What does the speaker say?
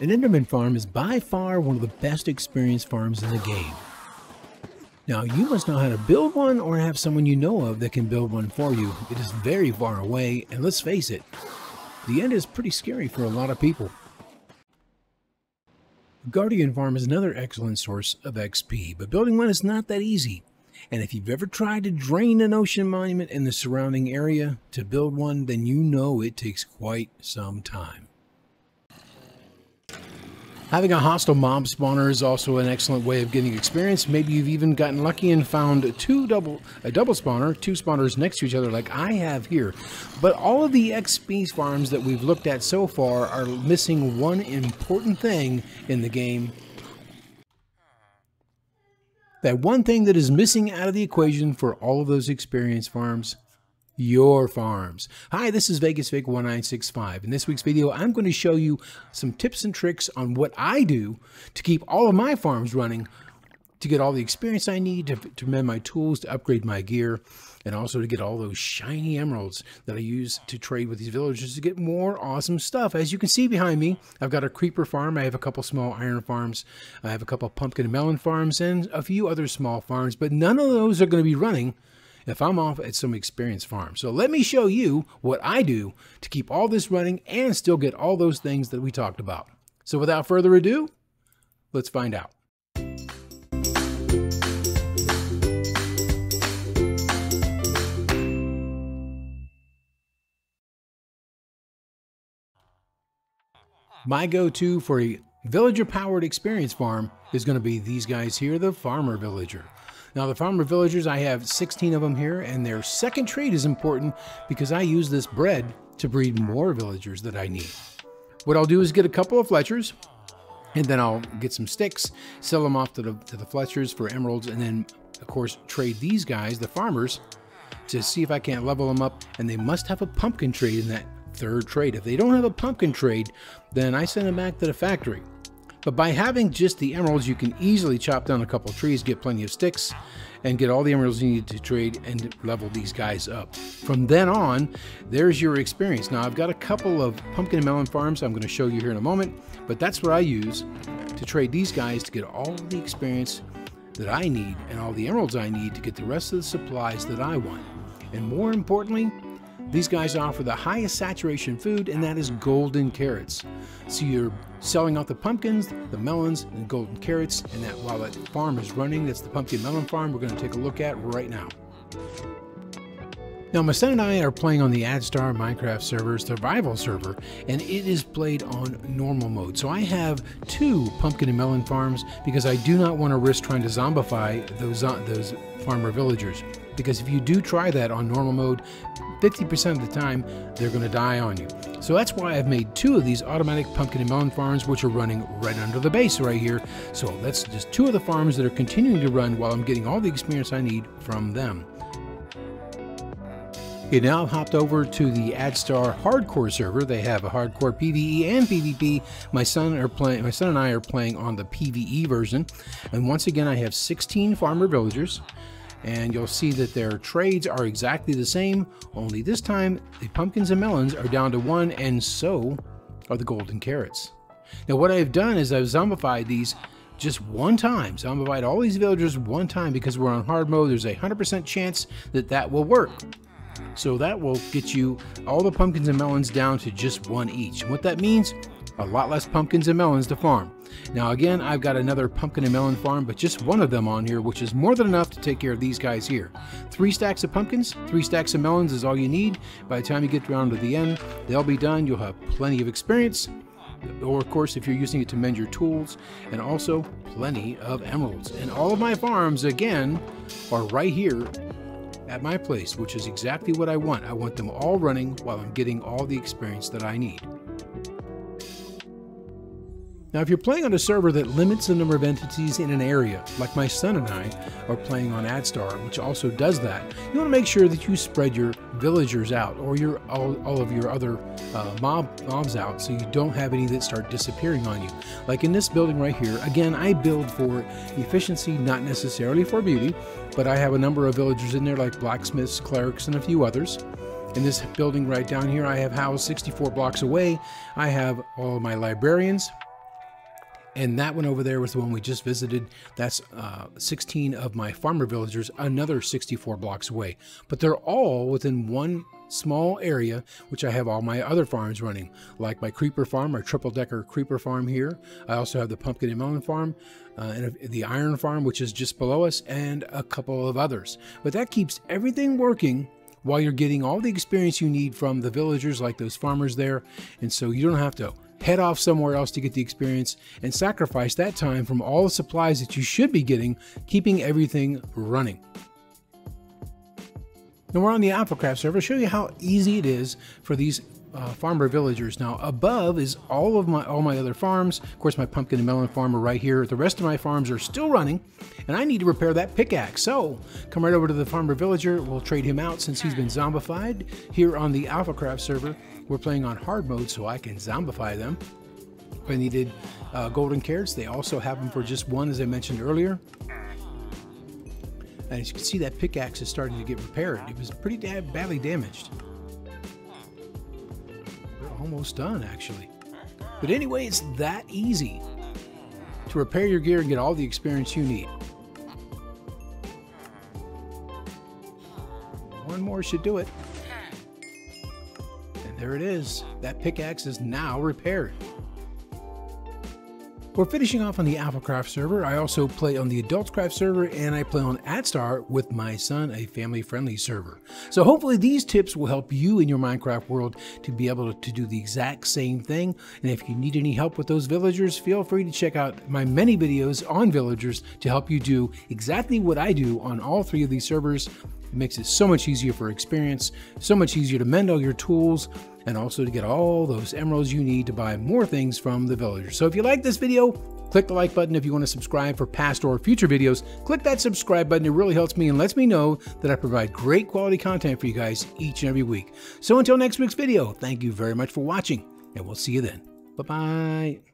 An Enderman farm is by far one of the best experienced farms in the game. Now, you must know how to build one or have someone you know of that can build one for you. It is very far away, and let's face it, the end is pretty scary for a lot of people. Guardian Farm is another excellent source of XP, but building one is not that easy. And if you've ever tried to drain an ocean monument in the surrounding area to build one, then you know it takes quite some time. Having a hostile mob spawner is also an excellent way of getting experience. Maybe you've even gotten lucky and found two double a double spawner, two spawners next to each other like I have here. But all of the XP farms that we've looked at so far are missing one important thing in the game. That one thing that is missing out of the equation for all of those experience farms your farms. Hi, this is VegasVic1965. In this week's video, I'm going to show you some tips and tricks on what I do to keep all of my farms running, to get all the experience I need, to, to mend my tools, to upgrade my gear, and also to get all those shiny emeralds that I use to trade with these villagers to get more awesome stuff. As you can see behind me, I've got a creeper farm, I have a couple small iron farms, I have a couple pumpkin and melon farms, and a few other small farms, but none of those are going to be running if I'm off at some experienced farm. So let me show you what I do to keep all this running and still get all those things that we talked about. So without further ado, let's find out. My go-to for a villager-powered experience farm is going to be these guys here, the Farmer Villager. Now the farmer villagers, I have 16 of them here, and their second trait is important because I use this bread to breed more villagers that I need. What I'll do is get a couple of Fletchers, and then I'll get some sticks, sell them off to the, to the Fletchers for emeralds, and then, of course, trade these guys, the farmers, to see if I can't level them up, and they must have a pumpkin trade in that third trade. If they don't have a pumpkin trade, then I send them back to the factory. But by having just the emeralds, you can easily chop down a couple trees, get plenty of sticks, and get all the emeralds you need to trade and level these guys up. From then on, there's your experience. Now, I've got a couple of pumpkin and melon farms I'm going to show you here in a moment, but that's what I use to trade these guys to get all the experience that I need and all the emeralds I need to get the rest of the supplies that I want. And more importantly, these guys offer the highest saturation food, and that is golden carrots. So you're selling out the pumpkins, the melons, and golden carrots, and that while that farm is running, that's the pumpkin melon farm we're going to take a look at right now. Now, my son and I are playing on the Addstar Minecraft server, survival server, and it is played on normal mode. So I have two pumpkin and melon farms because I do not want to risk trying to zombify those, uh, those farmer villagers. Because if you do try that on normal mode, 50% of the time, they're going to die on you. So that's why I've made two of these automatic pumpkin and melon farms, which are running right under the base right here. So that's just two of the farms that are continuing to run while I'm getting all the experience I need from them. Okay, now I've hopped over to the Addstar Hardcore server. They have a hardcore PvE and PvP. My son are playing. My son and I are playing on the PvE version, and once again, I have 16 farmer villagers and you'll see that their trades are exactly the same, only this time the pumpkins and melons are down to one, and so are the golden carrots. Now what I've done is I've zombified these just one time, zombified all these villagers one time because we're on hard mode, there's a 100% chance that that will work. So that will get you all the pumpkins and melons down to just one each. And what that means, a lot less pumpkins and melons to farm. Now again, I've got another pumpkin and melon farm, but just one of them on here, which is more than enough to take care of these guys here. Three stacks of pumpkins, three stacks of melons is all you need. By the time you get around to the end, they'll be done. You'll have plenty of experience, or of course if you're using it to mend your tools, and also plenty of emeralds. And all of my farms, again, are right here at my place, which is exactly what I want. I want them all running while I'm getting all the experience that I need. Now, if you're playing on a server that limits the number of entities in an area, like my son and I are playing on Addstar, which also does that, you want to make sure that you spread your villagers out or your all, all of your other uh, mob mobs out so you don't have any that start disappearing on you. Like in this building right here, again, I build for efficiency, not necessarily for beauty, but I have a number of villagers in there like blacksmiths, clerics, and a few others. In this building right down here, I have housed 64 blocks away. I have all my librarians, And that one over there was the one we just visited. That's uh, 16 of my farmer villagers, another 64 blocks away. But they're all within one small area, which I have all my other farms running, like my creeper farm, our triple decker creeper farm here. I also have the pumpkin and melon farm, uh, and the iron farm, which is just below us, and a couple of others. But that keeps everything working while you're getting all the experience you need from the villagers, like those farmers there. And so you don't have to head off somewhere else to get the experience, and sacrifice that time from all the supplies that you should be getting, keeping everything running. Now we're on the AlphaCraft server. Show you how easy it is for these uh, farmer villagers. Now above is all of my all my other farms. Of course, my pumpkin and melon farm are right here. The rest of my farms are still running, and I need to repair that pickaxe. So come right over to the farmer villager. We'll trade him out since he's been zombified here on the AlphaCraft server. We're playing on hard mode so I can zombify them. I needed uh, golden carrots, they also have them for just one, as I mentioned earlier. And as you can see, that pickaxe is starting to get repaired. It was pretty da badly damaged. Almost done, actually. But anyway, it's that easy to repair your gear and get all the experience you need. One more should do it. And there it is. That pickaxe is now repaired. We're finishing off on the AlphaCraft server. I also play on the AdultCraft server and I play on Addstar with my son, a family-friendly server. So hopefully these tips will help you in your Minecraft world to be able to do the exact same thing. And if you need any help with those villagers, feel free to check out my many videos on villagers to help you do exactly what I do on all three of these servers it makes it so much easier for experience, so much easier to mend all your tools, and also to get all those emeralds you need to buy more things from the villagers. So if you like this video, click the like button if you want to subscribe for past or future videos. Click that subscribe button, it really helps me and lets me know that I provide great quality content for you guys each and every week. So until next week's video, thank you very much for watching, and we'll see you then. Bye-bye.